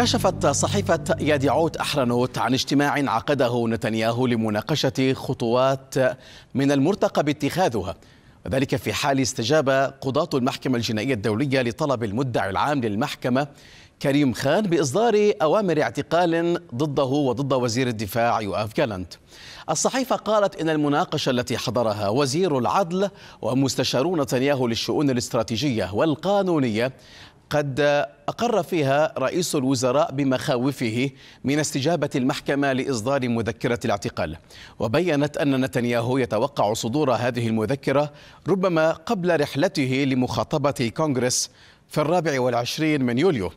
كشفت صحيفة ياديعوت أحرنوت عن اجتماع عقده نتنياهو لمناقشة خطوات من المرتقب اتخاذها وذلك في حال استجاب قضاة المحكمة الجنائية الدولية لطلب المدعي العام للمحكمة كريم خان بإصدار أوامر اعتقال ضده وضد وزير الدفاع يؤاف جالنت الصحيفة قالت إن المناقشة التي حضرها وزير العدل ومستشارون نتنياهو للشؤون الاستراتيجية والقانونية قد أقر فيها رئيس الوزراء بمخاوفه من استجابة المحكمة لإصدار مذكرة الاعتقال. وبينت أن نتنياهو يتوقع صدور هذه المذكرة ربما قبل رحلته لمخاطبة الكونغرس في الرابع والعشرين من يوليو.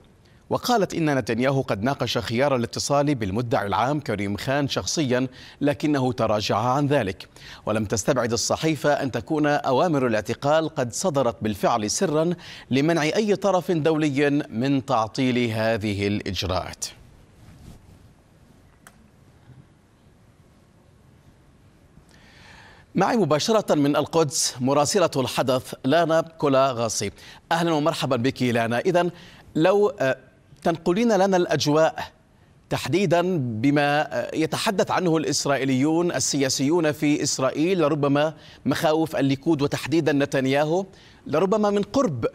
وقالت إن نتنياهو قد ناقش خيار الاتصال بالمدعي العام كريم خان شخصيا لكنه تراجع عن ذلك. ولم تستبعد الصحيفة أن تكون أوامر الاعتقال قد صدرت بالفعل سرا لمنع أي طرف دولي من تعطيل هذه الإجراءات. معي مباشرة من القدس مراسلة الحدث لانا كولا غاصي أهلا ومرحبا بك لانا. إذا لو تنقلين لنا الأجواء تحديدا بما يتحدث عنه الإسرائيليون السياسيون في إسرائيل لربما مخاوف الليكود وتحديدا نتنياهو لربما من قرب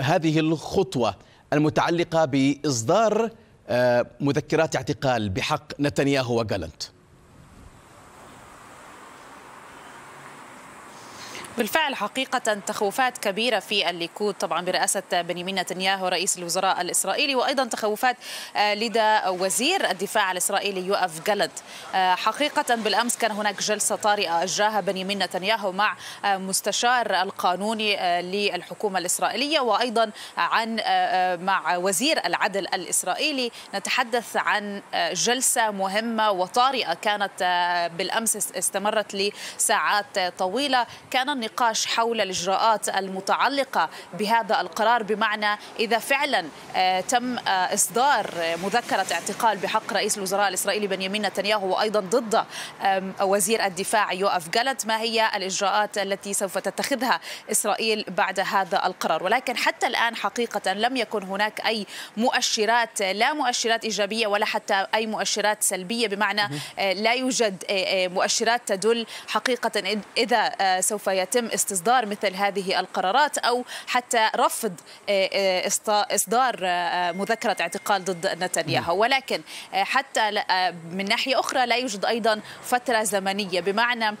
هذه الخطوة المتعلقة بإصدار مذكرات اعتقال بحق نتنياهو وجالنت بالفعل حقيقة تخوفات كبيرة في الليكود طبعا برئاسة بنيامين نتنياهو رئيس الوزراء الإسرائيلي وأيضا تخوفات لدى وزير الدفاع الإسرائيلي يوآف جالانت. حقيقة بالأمس كان هناك جلسة طارئة أجراها بنيامين نتنياهو مع مستشار القانوني للحكومة الإسرائيلية وأيضا عن مع وزير العدل الإسرائيلي. نتحدث عن جلسة مهمة وطارئة كانت بالأمس استمرت لساعات طويلة. كان النقاش حول الإجراءات المتعلقة بهذا القرار بمعنى إذا فعلا تم إصدار مذكرة اعتقال بحق رئيس الوزراء الإسرائيلي بنيامين نتنياهو وأيضا ضد وزير الدفاع يوأف جالت. ما هي الإجراءات التي سوف تتخذها إسرائيل بعد هذا القرار؟ ولكن حتى الآن حقيقة لم يكن هناك أي مؤشرات لا مؤشرات إيجابية ولا حتى أي مؤشرات سلبية بمعنى لا يوجد مؤشرات تدل حقيقة إذا سوف يتم استصدار مثل هذه القرارات أو حتى رفض إصدار مذكرة اعتقال ضد نتنياهو. ولكن حتى من ناحية أخرى لا يوجد أيضا فترة زمنية. بمعنى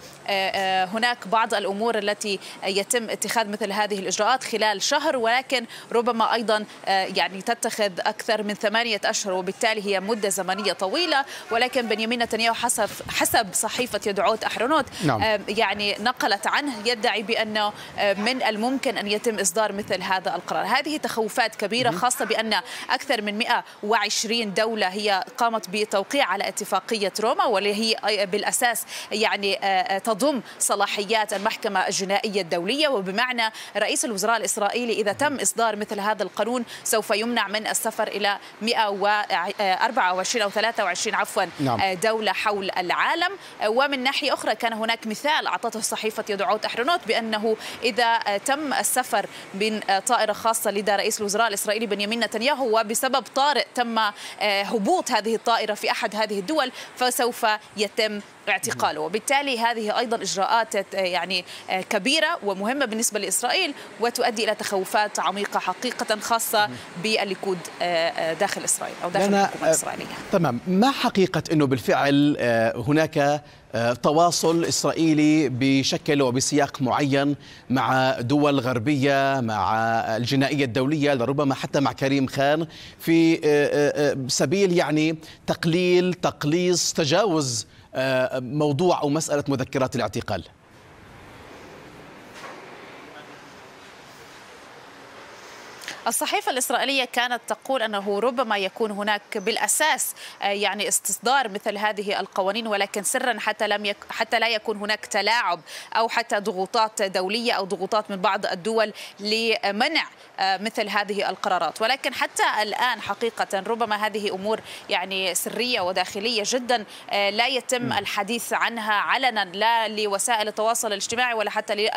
هناك بعض الأمور التي يتم اتخاذ مثل هذه الإجراءات خلال شهر ولكن ربما أيضا يعني تتخذ أكثر من ثمانية أشهر وبالتالي هي مدة زمنية طويلة. ولكن بنيامين نتنياهو حسب حسب صحيفة يدعوت احرنوت نعم. يعني نقلت عنه يدعي بأنه من الممكن أن يتم إصدار مثل هذا القرار. هذه تخوفات كبيرة خاصة بأن أكثر من 120 دولة هي قامت بالتوقيع على اتفاقية روما واللي هي بالأساس يعني تضم صلاحيات المحكمة الجنائية الدولية. وبمعنى رئيس الوزراء الإسرائيلي إذا تم إصدار مثل هذا القانون سوف يمنع من السفر إلى 124 أو 23 عفوا نعم. دولة حول العالم. ومن ناحية أخرى كان هناك مثال أعطته صحيفة يدعوت أحرنوت بأنه إذا تم السفر من طائرة خاصة لدى رئيس الوزراء الإسرائيلي بنيامين نتنياهو وبسبب طارئ تم هبوط هذه الطائرة في أحد هذه الدول فسوف يتم اعتقاله. وبالتالي هذه أيضا إجراءات يعني كبيرة ومهمة بالنسبة لإسرائيل وتؤدي إلى تخوفات عميقة حقيقة خاصة بالليكود داخل إسرائيل أو داخل الحكومة الإسرائيلية. تمام. ما حقيقة أنه بالفعل هناك تواصل إسرائيلي بشكل وبسياق معين مع دول غربية مع الجنائية الدولية لربما حتى مع كريم خان في سبيل يعني تقليل تقليص تجاوز موضوع أو مسألة مذكرات الاعتقال؟ الصحيفة الإسرائيلية كانت تقول أنه ربما يكون هناك بالأساس يعني استصدار مثل هذه القوانين ولكن سرا حتى لم يك حتى لا يكون هناك تلاعب أو حتى ضغوطات دولية أو ضغوطات من بعض الدول لمنع مثل هذه القرارات. ولكن حتى الآن حقيقة ربما هذه أمور يعني سرية وداخلية جدا لا يتم الحديث عنها علنا لا لوسائل التواصل الاجتماعي ولا حتى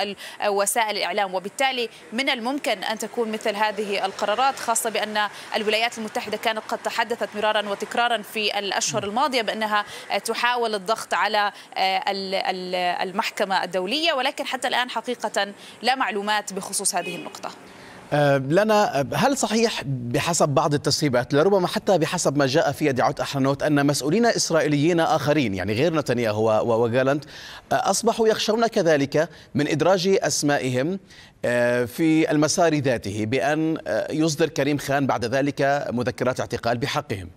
لوسائل الإعلام. وبالتالي من الممكن أن تكون مثل هذه القرارات خاصة بأن الولايات المتحدة كانت قد تحدثت مرارا وتكرارا في الأشهر الماضية بأنها تحاول الضغط على المحكمة الدولية ولكن حتى الآن حقيقة لا معلومات بخصوص هذه النقطة. لنا هل صحيح بحسب بعض التسريبات لربما حتى بحسب ما جاء في يد أحرنوت أن مسؤولين إسرائيليين آخرين يعني غير نتنياهو وجالنت أه، أصبحوا يخشون كذلك من إدراج أسمائهم في المسار ذاته بأن يصدر كريم خان بعد ذلك مذكرات اعتقال بحقهم.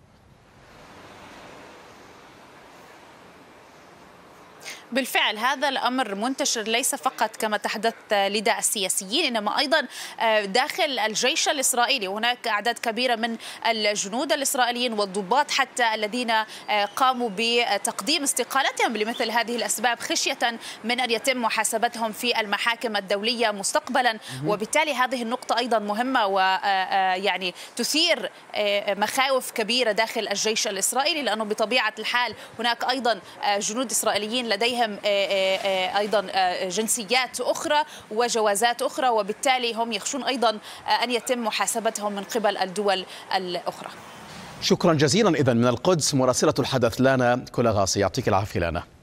بالفعل هذا الأمر منتشر ليس فقط كما تحدثت لدى السياسيين إنما أيضا آه، داخل الجيش الإسرائيلي. هناك أعداد كبيرة من الجنود الإسرائيليين والضباط حتى الذين آه، قاموا بتقديم استقالتهم لمثل هذه الأسباب خشية من أن يتم محاسبتهم في المحاكم الدولية مستقبلا. وبالتالي هذه النقطة أيضا مهمة ويعني آه، تثير مخاوف كبيرة داخل الجيش الإسرائيلي لأنه بطبيعة الحال هناك أيضا جنود إسرائيليين لديهم لديهم آه، آه، آه، أيضا جنسيات أخرى وجوازات أخرى وبالتالي هم يخشون أيضا أن يتم محاسبتهم من قبل الدول الأخرى. شكرا جزيلا. اذا من القدس مراسلة الحدث لانا كل غاصي يعطيك العافية لانا